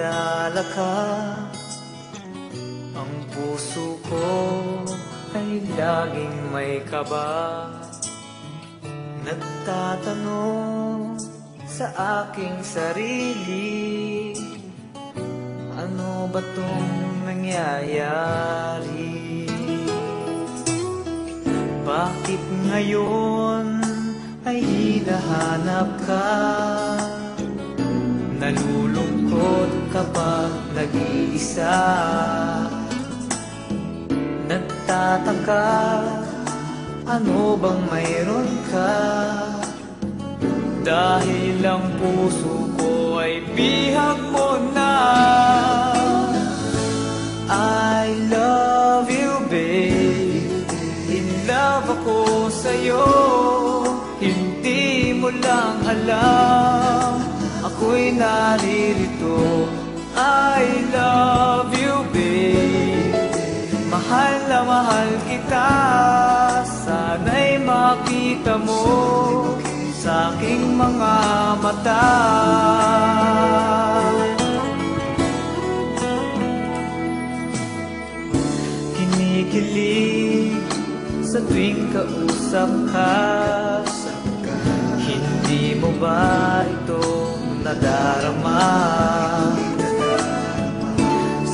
makilala ka Ang puso ko ay laging may kaba Nagtatanong sa aking sarili Ano ba tong nangyayari? Bakit ngayon ay hinahanap ka? Kapag nag-iisa. Nagtataka Ano bang mayroon ka? Dahil ang puso ko ay bihag mo na. I love you, babe. In love ako sa'yo. Hindi mo lang alam. Ako'y naririto I love you, babe. Mahal na mahal kita. Sana'y makita mo Sa aking mga mata. Kinikilig sa tuwing kausap ka. Hindi mo ba ito nadarama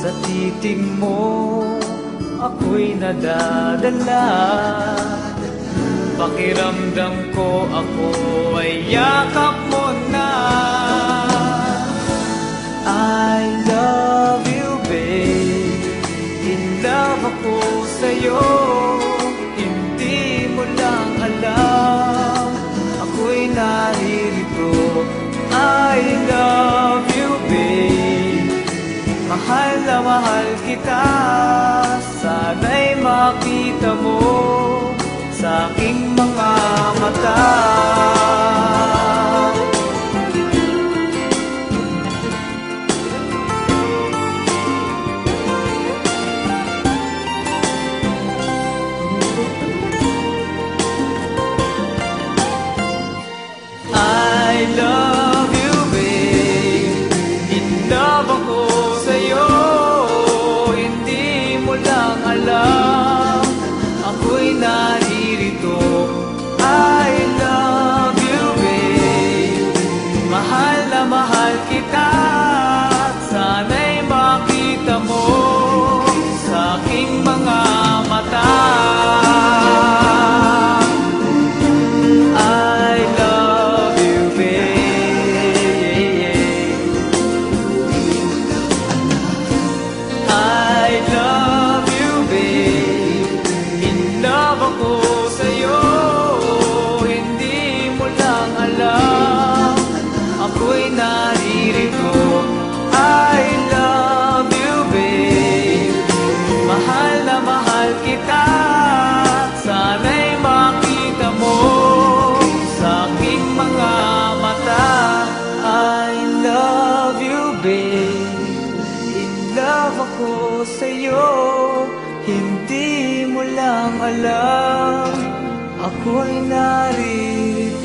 Sa titig mo ako'y nadadala. Pakiramdam ko ako ay yakap mo na. I love you, babe. In love ako sa'yo. Hindi mo lang alam. Ako'y naririto. I na mahal kita. Sana'y makita mo love ako sa'yo. Hindi mo lang alam. Ako'y narito.